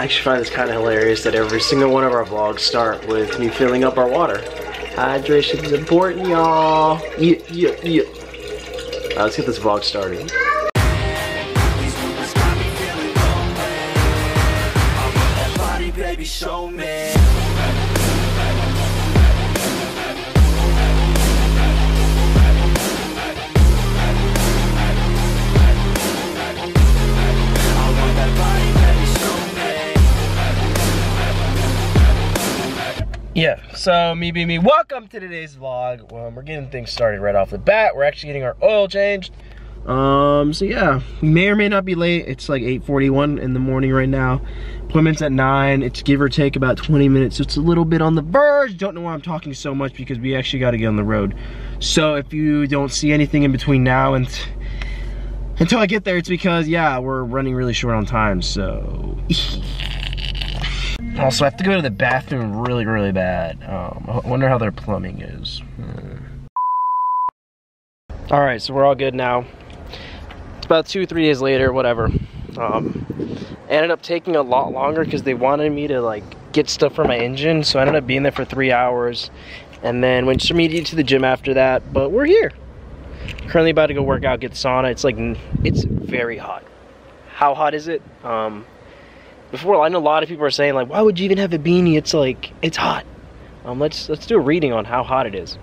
I actually find this kind of hilarious that every single one of our vlogs start with me filling up our water. Hydration is important, y'all. Yeah, yeah, yeah. Let's get this vlog started. show me. Yeah, so me be me. Welcome to today's vlog. Well, we're getting things started right off the bat. We're actually getting our oil changed. Um, so yeah, we may or may not be late. It's like 8.41 in the morning right now. Appointment's at 9. It's give or take about 20 minutes. So it's a little bit on the verge. Don't know why I'm talking so much because we actually got to get on the road. So if you don't see anything in between now and until I get there, it's because, yeah, we're running really short on time, so... Also, I have to go to the bathroom really, really bad. Um, I wonder how their plumbing is. Hmm. All right, so we're all good now. It's about two, three days later, whatever. Um, ended up taking a lot longer because they wanted me to like get stuff for my engine. So I ended up being there for three hours and then went immediately to the gym after that. But we're here. Currently about to go work out, get sauna. It's like, it's very hot. How hot is it? Um, before I know a lot of people are saying like, why would you even have a beanie? It's like it's hot. Um, let's let's do a reading on how hot it is.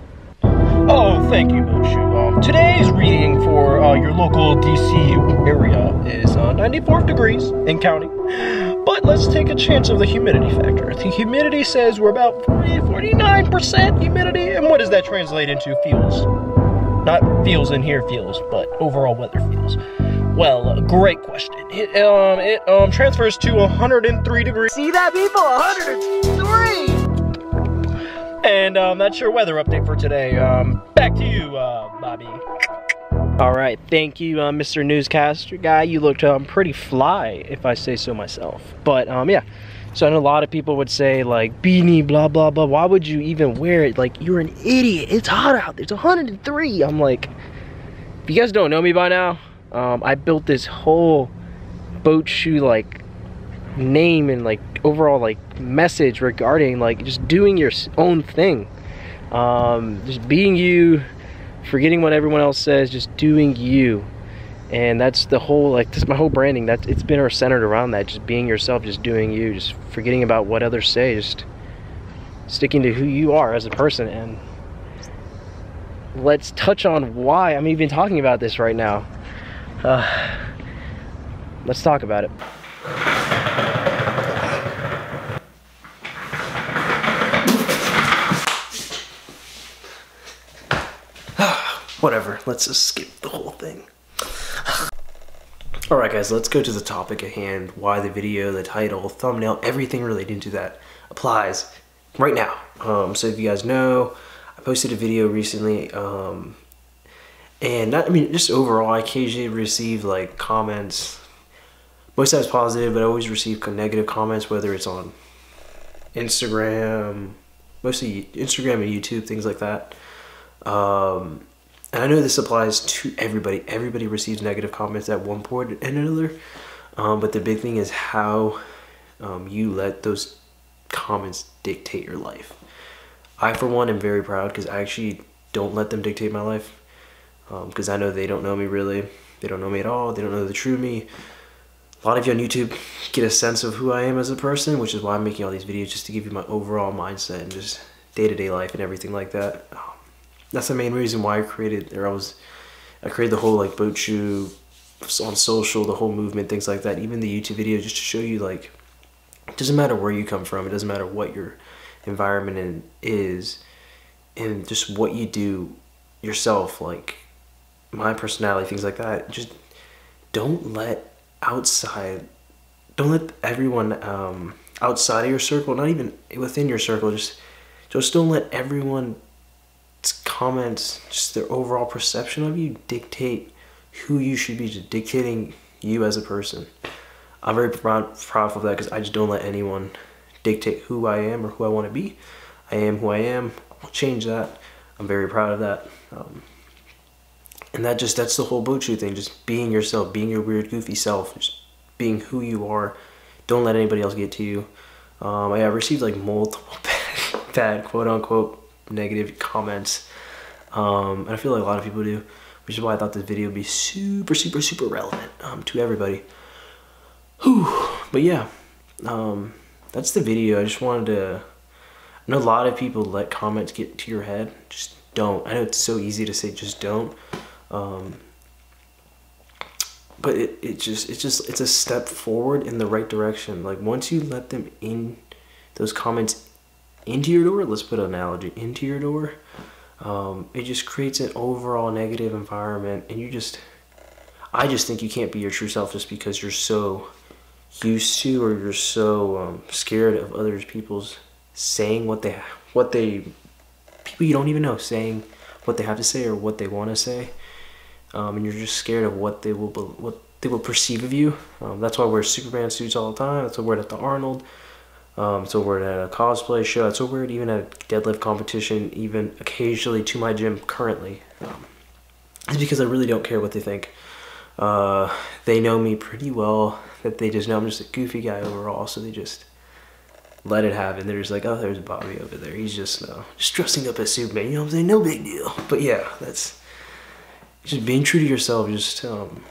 Oh, thank you, Mochu. Um, today's reading for uh, your local DC area is uh, 94 degrees in counting. But let's take a chance of the humidity factor. The humidity says we're about 40, 49% humidity. And what does that translate into feels? Not feels in here feels, but overall weather feels. Well, great question. It um it um transfers to 103 degrees. See that people? 103. And um that's your weather update for today. Um back to you, uh Bobby. All right, thank you, uh, Mr. Newscaster guy. You looked um, pretty fly, if I say so myself. But um, yeah, so I know a lot of people would say like beanie, blah blah blah. Why would you even wear it? Like you're an idiot. It's hot out. It's 103. I'm like, if you guys don't know me by now, um, I built this whole boat shoe like name and like overall like message regarding like just doing your own thing. Um, just being you forgetting what everyone else says just doing you. And that's the whole like this my whole branding. That it's been centered around that just being yourself just doing you just forgetting about what others say just sticking to who you are as a person. And let's touch on why I'm even talking about this right now uh, let's talk about it. Whatever, let's just skip the whole thing. Alright guys, let's go to the topic at hand. Why the video, the title, thumbnail, everything relating to that applies right now. Um, so if you guys know, I posted a video recently um, and not, I mean, just overall, I occasionally receive like comments. Most times positive, but I always receive negative comments, whether it's on Instagram, mostly Instagram and YouTube, things like that. Um, and I know this applies to everybody. Everybody receives negative comments at one point and another. Um, but the big thing is how um, you let those comments dictate your life. I, for one, am very proud because I actually don't let them dictate my life because um, I know they don't know me really. They don't know me at all. They don't know the true me. A lot of you on YouTube get a sense of who I am as a person, which is why I'm making all these videos just to give you my overall mindset and just day-to-day -day life and everything like that. Um, that's the main reason why I created, or I was, I created the whole like boat shoe on social, the whole movement, things like that. Even the YouTube video just to show you like, it doesn't matter where you come from. It doesn't matter what your environment is, and just what you do yourself. Like my personality, things like that. Just don't let outside, don't let everyone um, outside of your circle, not even within your circle, just just don't let everyone's comments, just their overall perception of you, dictate who you should be, dictating you as a person. I'm very proud, proud of that because I just don't let anyone dictate who I am or who I want to be. I am who I am. I'll change that. I'm very proud of that. Um, and that just that's the whole boat shoe thing just being yourself being your weird goofy self just being who you are don't let anybody else get to you. Um, I received like multiple bad, bad quote unquote negative comments, um, and I feel like a lot of people do, which is why I thought this video would be super, super, super relevant um, to everybody. Whew. But yeah, um, that's the video. I just wanted to. I know a lot of people let comments get to your head. Just don't. I know it's so easy to say just don't. Um, but it, it just it's just it's a step forward in the right direction. Like once you let them in those comments into your door, let's put an analogy into your door, um, it just creates an overall negative environment and you just I just think you can't be your true self just because you're so used to or you're so um, scared of others people's saying what they what they people you don't even know saying what they have to say or what they want to say um, and you're just scared of what they will what they will perceive of you um, that's why I wear Superman suits all the time that's why I wear it at the Arnold um, so we're at a cosplay show that's why we're even at a deadlift competition even occasionally to my gym currently um, it's because I really don't care what they think uh, they know me pretty well that they just know I'm just a goofy guy overall so they just let it happen. They're just like, oh, there's Bobby over there. He's just uh, just dressing up as Superman. You know what I'm saying? No big deal. But yeah, that's just being true to yourself. Just um,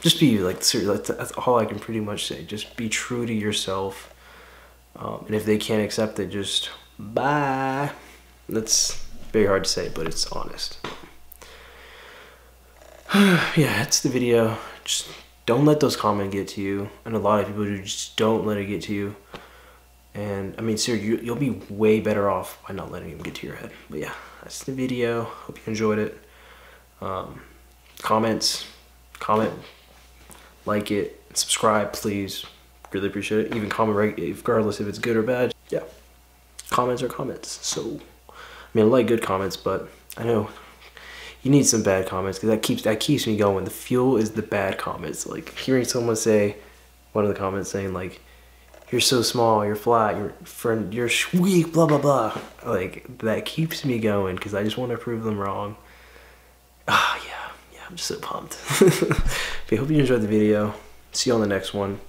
just be like. That's all I can pretty much say. Just be true to yourself. Um, and if they can't accept it, just bye. That's very hard to say, but it's honest. yeah, that's the video. Just don't let those comments get to you. And a lot of people do just don't let it get to you. And I mean, sir, you, you'll be way better off by not letting them get to your head. But yeah, that's the video. Hope you enjoyed it. Um, comments, comment, like it, subscribe, please. Really appreciate it. Even comment regardless if it's good or bad. Yeah, comments are comments. So, I mean, I like good comments, but I know you need some bad comments because that keeps that keeps me going. The fuel is the bad comments. Like hearing someone say, one of the comments saying like you're so small, you're flat, you're friend, you're weak, blah blah blah. Like that keeps me going because I just want to prove them wrong. I'm just so pumped. I hope you enjoyed the video. See you on the next one.